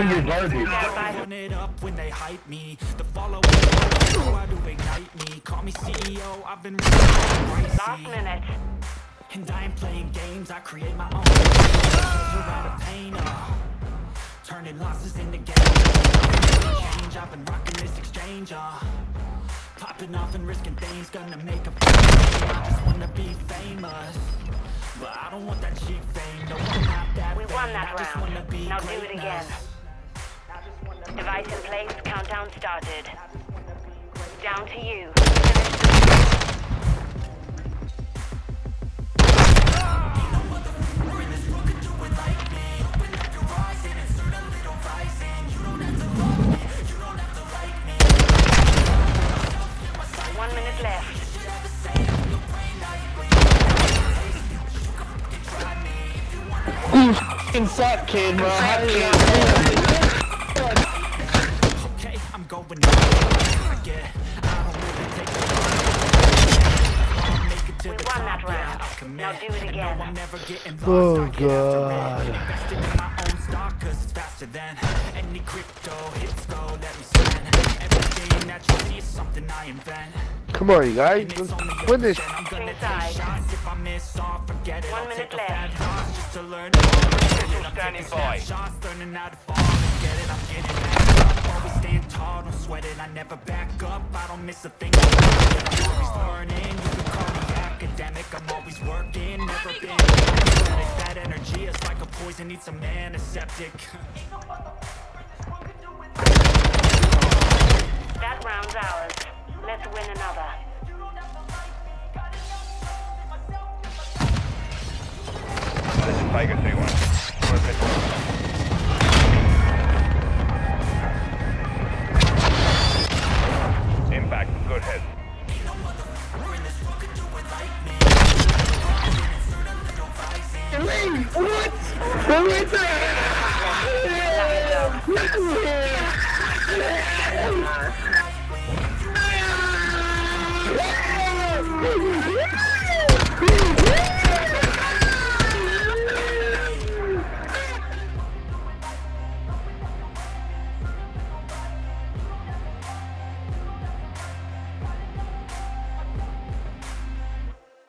it See your garbage. Run it up when they hype me. The followers try to ignite me? Call me CEO, I've been Last minute. and I ain't playing games, I create my own You're out of pain, uh, Turning losses into gains Change, I've been rocking this exchange, uh, Popping off and risking things, gonna make a fame. I just wanna be famous. But I don't want that cheap fame, no, I'm not that We won that I round. wanna Now do it again. Device in place, countdown started. Down to you. One minute left. Fucking suck, kid, bro. Commit. Now do it And no. I'm never getting lost. Oh, I get. God. Invested in my own stock 'cause it's faster than any crypto hits go. Let me spend everything that you see is something I invent. Come on, you guys. And it's Let's win this. I'm gonna Swing shots if I miss off, forget it. One minute left. just to learn more. Forget it, I'm standing by. snapshots, learning how to fall. Forget it, I'm getting back up. Always stand tall, don't sweat it. I never back up. I don't miss a thing. I'm always learning. I'm working. Never been apathetic. That energy is like a poison. Needs some antiseptic. That round's ours. Let's win another. This is Tiger 3-1. What? What?